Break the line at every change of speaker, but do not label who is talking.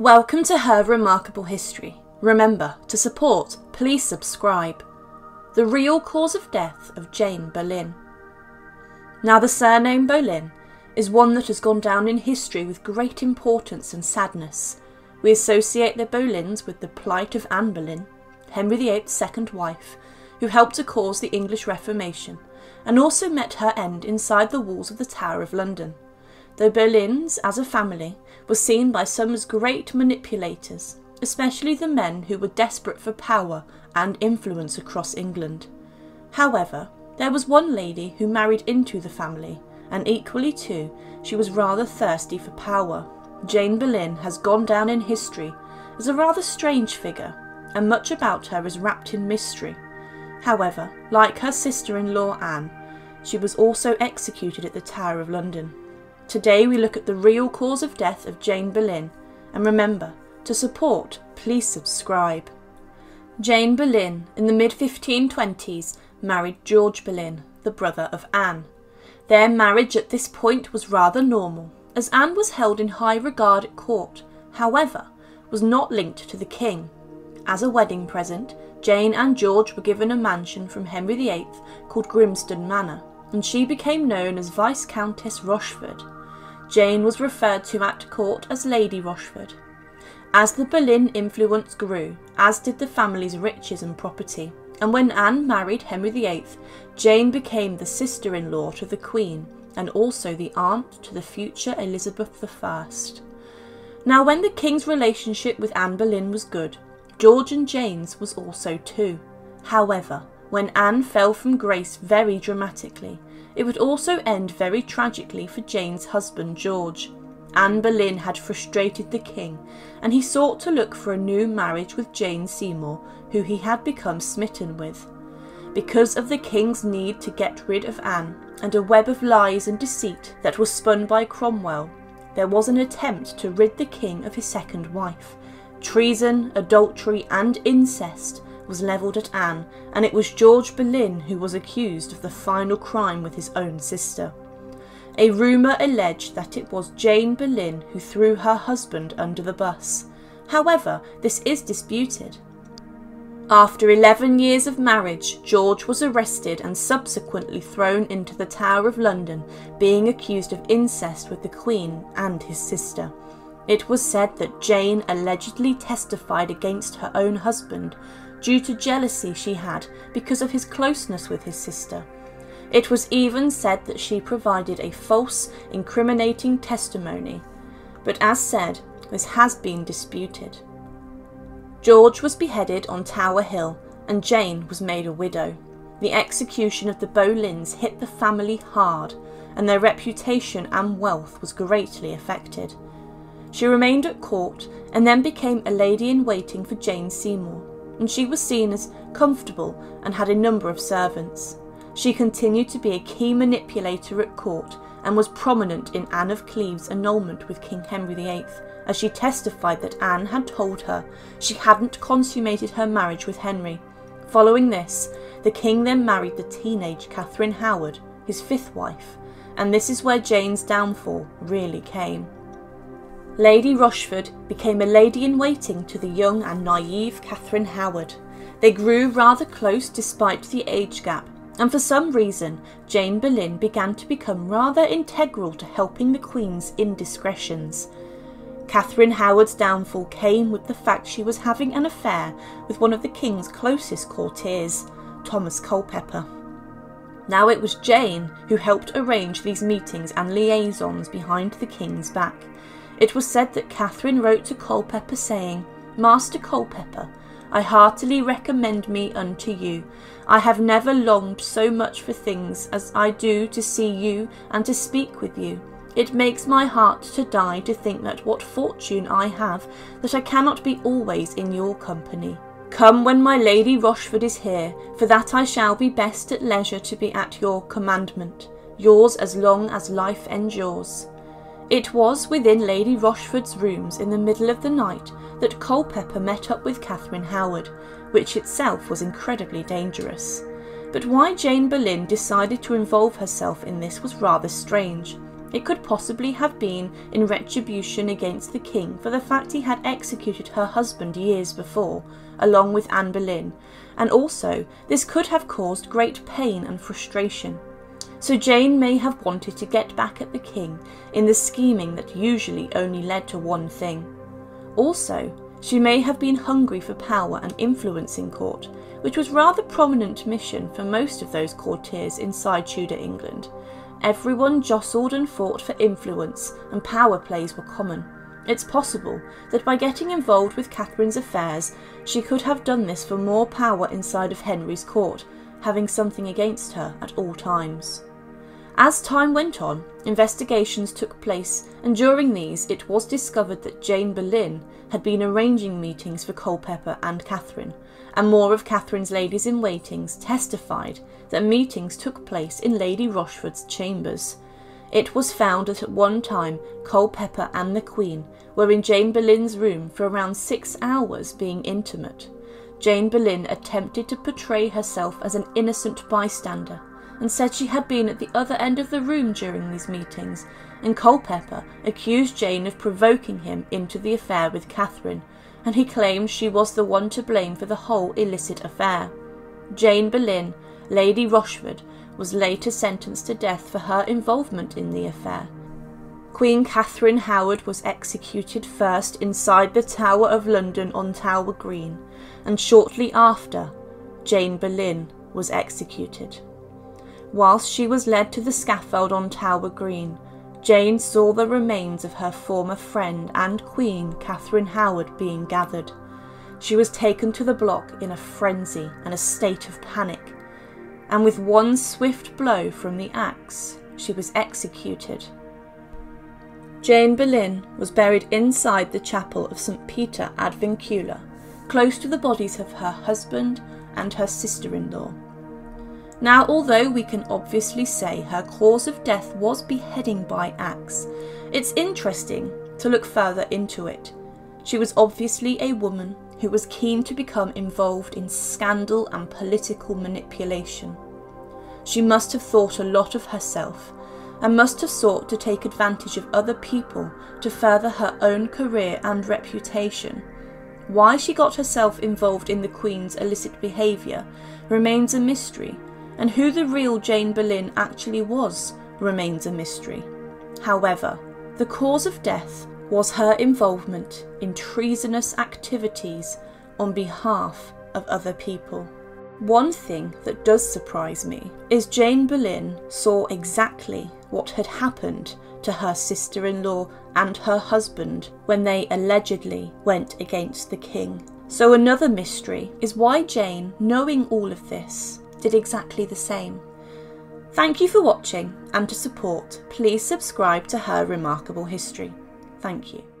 Welcome to her remarkable history. Remember, to support, please subscribe. The real cause of death of Jane Boleyn. Now, the surname Boleyn is one that has gone down in history with great importance and sadness. We associate the Boleyns with the plight of Anne Boleyn, Henry VIII's second wife, who helped to cause the English Reformation and also met her end inside the walls of the Tower of London. The Boleyns, as a family, were seen by some as great manipulators, especially the men who were desperate for power and influence across England. However, there was one lady who married into the family, and equally too, she was rather thirsty for power. Jane Boleyn has gone down in history as a rather strange figure, and much about her is wrapped in mystery. However, like her sister in law Anne, she was also executed at the Tower of London. Today we look at the real cause of death of Jane Boleyn, and remember, to support, please subscribe. Jane Boleyn, in the mid 1520s, married George Boleyn, the brother of Anne. Their marriage at this point was rather normal, as Anne was held in high regard at court, however, was not linked to the king. As a wedding present, Jane and George were given a mansion from Henry VIII called Grimston Manor, and she became known as Viscountess Rochford. Jane was referred to at court as Lady Rochford. As the Boleyn influence grew, as did the family's riches and property, and when Anne married Henry VIII, Jane became the sister in law to the Queen and also the aunt to the future Elizabeth I. Now, when the king's relationship with Anne Boleyn was good, George and Jane's was also too. However, when Anne fell from grace very dramatically, it would also end very tragically for Jane's husband George. Anne Boleyn had frustrated the king, and he sought to look for a new marriage with Jane Seymour, who he had become smitten with. Because of the king's need to get rid of Anne, and a web of lies and deceit that was spun by Cromwell, there was an attempt to rid the king of his second wife. Treason, adultery, and incest was levelled at Anne, and it was George Boleyn who was accused of the final crime with his own sister. A rumour alleged that it was Jane Boleyn who threw her husband under the bus. However, this is disputed. After 11 years of marriage, George was arrested and subsequently thrown into the Tower of London, being accused of incest with the Queen and his sister. It was said that Jane allegedly testified against her own husband, due to jealousy she had because of his closeness with his sister. It was even said that she provided a false, incriminating testimony, but as said, this has been disputed. George was beheaded on Tower Hill, and Jane was made a widow. The execution of the Boleyns hit the family hard, and their reputation and wealth was greatly affected. She remained at court and then became a lady in waiting for Jane Seymour and she was seen as comfortable and had a number of servants. She continued to be a key manipulator at court and was prominent in Anne of Cleves' annulment with King Henry VIII, as she testified that Anne had told her she hadn't consummated her marriage with Henry. Following this, the king then married the teenage Catherine Howard, his fifth wife, and this is where Jane's downfall really came. Lady Rochford became a lady in waiting to the young and naive Catherine Howard. They grew rather close despite the age gap, and for some reason, Jane Boleyn began to become rather integral to helping the Queen's indiscretions. Catherine Howard's downfall came with the fact she was having an affair with one of the King's closest courtiers, Thomas Culpepper. Now it was Jane who helped arrange these meetings and liaisons behind the King's back. It was said that Catherine wrote to Culpeper saying, Master Culpeper, I heartily recommend me unto you. I have never longed so much for things as I do to see you and to speak with you. It makes my heart to die to think that what fortune I have, that I cannot be always in your company. Come when my Lady Rochford is here, for that I shall be best at leisure to be at your commandment, yours as long as life endures. It was within Lady Rochford's rooms in the middle of the night that Culpeper met up with Catherine Howard, which itself was incredibly dangerous. But why Jane Boleyn decided to involve herself in this was rather strange. It could possibly have been in retribution against the king for the fact he had executed her husband years before, along with Anne Boleyn, and also this could have caused great pain and frustration. So Jane may have wanted to get back at the king in the scheming that usually only led to one thing. Also, she may have been hungry for power and influence in court, which was rather prominent mission for most of those courtiers inside Tudor England. Everyone jostled and fought for influence, and power plays were common. It's possible that by getting involved with Catherine's affairs, she could have done this for more power inside of Henry's court, having something against her at all times. As time went on, investigations took place, and during these it was discovered that Jane Boleyn had been arranging meetings for Culpeper and Catherine, and more of Catherine's ladies in waitings testified that meetings took place in Lady Rochford's chambers. It was found that at one time Culpeper and the Queen were in Jane Boleyn's room for around six hours being intimate. Jane Boleyn attempted to portray herself as an innocent bystander and said she had been at the other end of the room during these meetings and Culpeper accused Jane of provoking him into the affair with Catherine, and he claimed she was the one to blame for the whole illicit affair. Jane Boleyn, Lady Rochford, was later sentenced to death for her involvement in the affair. Queen Catherine Howard was executed first inside the Tower of London on Tower Green, and shortly after, Jane Boleyn was executed. Whilst she was led to the scaffold on Tower Green, Jane saw the remains of her former friend and queen, Catherine Howard, being gathered. She was taken to the block in a frenzy and a state of panic, and with one swift blow from the axe, she was executed. Jane Boleyn was buried inside the chapel of St. Peter ad Vincula, close to the bodies of her husband and her sister in law. Now, although we can obviously say her cause of death was beheading by axe, it's interesting to look further into it. She was obviously a woman who was keen to become involved in scandal and political manipulation. She must have thought a lot of herself and must have sought to take advantage of other people to further her own career and reputation. Why she got herself involved in the Queen's illicit behaviour remains a mystery and who the real Jane Boleyn actually was remains a mystery. However, the cause of death was her involvement in treasonous activities on behalf of other people. One thing that does surprise me is Jane Boleyn saw exactly what had happened to her sister in law and her husband when they allegedly went against the king. So, another mystery is why Jane, knowing all of this, did exactly the same. Thank you for watching and to support, please subscribe to Her Remarkable History. Thank you.